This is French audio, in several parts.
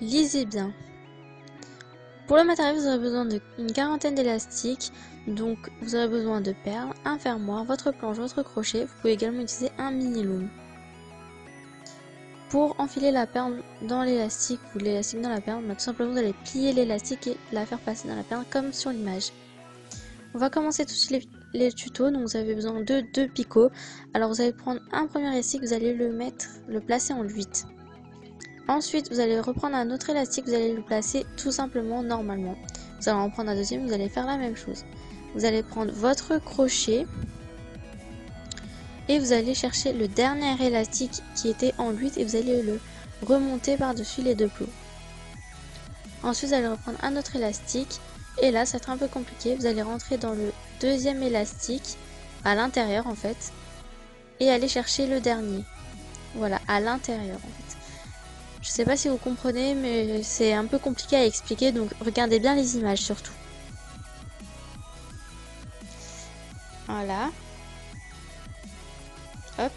lisez bien. Pour le matériel, vous aurez besoin d'une quarantaine d'élastiques, donc vous aurez besoin de perles, un fermoir, votre planche, votre crochet. Vous pouvez également utiliser un mini loom. Pour enfiler la perle dans l'élastique ou l'élastique dans la perle, tout simplement vous allez plier l'élastique et la faire passer dans la perle comme sur l'image. On va commencer tout de suite les, tutos, donc vous avez besoin de deux picots. Alors vous allez prendre un premier élastique, vous allez le mettre, le placer en 8. Ensuite, vous allez reprendre un autre élastique, vous allez le placer tout simplement normalement. Vous allez en prendre un deuxième, vous allez faire la même chose. Vous allez prendre votre crochet et vous allez chercher le dernier élastique qui était en 8 et vous allez le remonter par-dessus les deux plots. Ensuite, vous allez reprendre un autre élastique et là, ça va être un peu compliqué. Vous allez rentrer dans le deuxième élastique à l'intérieur en fait et aller chercher le dernier. Voilà, à l'intérieur. Je sais pas si vous comprenez, mais c'est un peu compliqué à expliquer, donc regardez bien les images surtout. Voilà. Hop.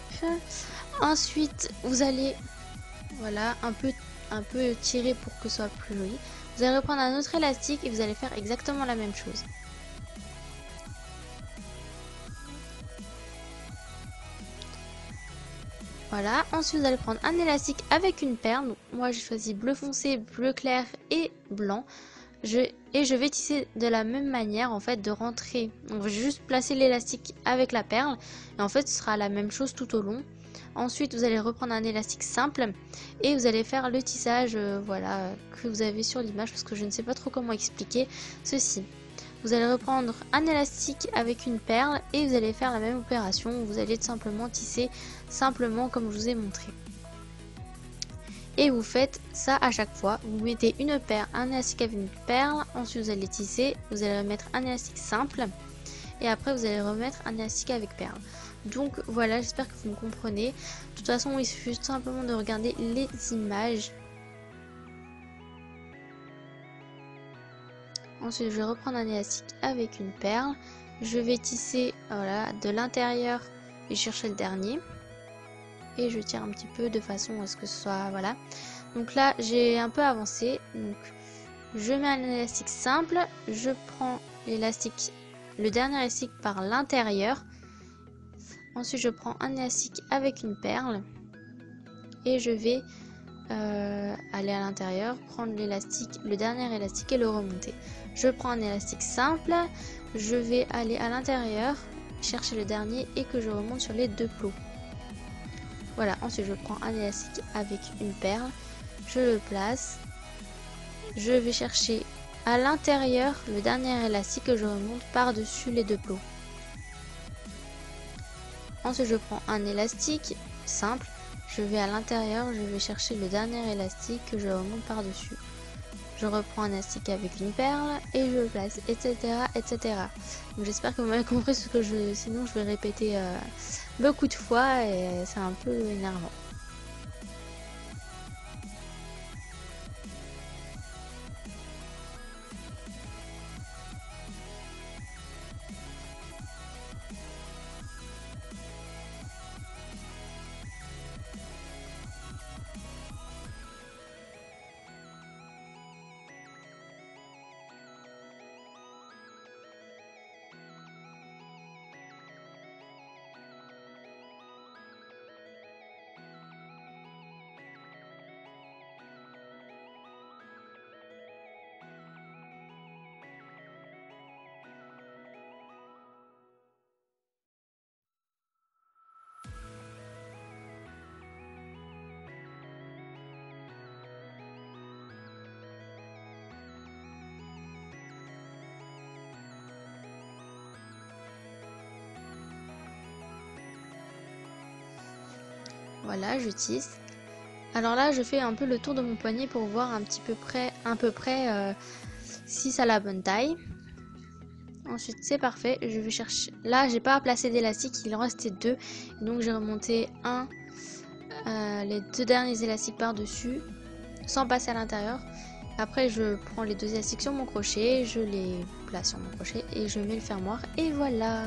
Ensuite, vous allez voilà, un peu un tirer pour que ce soit plus joli. Vous allez reprendre un autre élastique et vous allez faire exactement la même chose. Voilà, ensuite vous allez prendre un élastique avec une perle. moi j'ai choisi bleu foncé, bleu clair et blanc. Et je vais tisser de la même manière en fait de rentrer. Donc je vais juste placer l'élastique avec la perle et en fait ce sera la même chose tout au long. Ensuite vous allez reprendre un élastique simple et vous allez faire le tissage euh, voilà que vous avez sur l'image parce que je ne sais pas trop comment expliquer ceci. Vous allez reprendre un élastique avec une perle et vous allez faire la même opération. Vous allez tout simplement tisser simplement comme je vous ai montré et vous faites ça à chaque fois. Vous mettez une paire, un élastique avec une perle, ensuite vous allez tisser, vous allez remettre un élastique simple et après vous allez remettre un élastique avec perle. Donc voilà, j'espère que vous me comprenez. De toute façon, il suffit tout simplement de regarder les images. Ensuite, je vais reprendre un élastique avec une perle. Je vais tisser de l'intérieur et chercher le dernier. Et je tire un petit peu de façon à ce que ce soit voilà. Donc là j'ai un peu avancé. Donc je mets un élastique simple. Je prends l'élastique le dernier élastique par l'intérieur. Ensuite je prends un élastique avec une perle. Et je vais euh, aller à l'intérieur prendre l'élastique le dernier élastique et le remonter je prends un élastique simple je vais aller à l'intérieur chercher le dernier et que je remonte sur les deux plots voilà, ensuite je prends un élastique avec une perle, je le place, je vais chercher à l'intérieur le dernier élastique que je remonte par-dessus les deux plots. Ensuite je prends un élastique simple, je vais à l'intérieur, je vais chercher le dernier élastique que je remonte par-dessus. Je reprends un élastique avec une perle et je le place, etc. etc. j'espère que vous m'avez compris ce que je. Sinon je vais répéter euh, beaucoup de fois et c'est un peu énervant. Voilà, je tisse. Alors là, je fais un peu le tour de mon poignet pour voir un petit peu près, un peu près euh, si ça a la bonne taille. Ensuite, c'est parfait. Je vais chercher. Là, j'ai pas placé d'élastique, il en restait deux. Donc, j'ai remonté un, euh, les deux derniers élastiques par-dessus, sans passer à l'intérieur. Après, je prends les deux élastiques sur mon crochet, je les place sur mon crochet et je mets le fermoir. Et voilà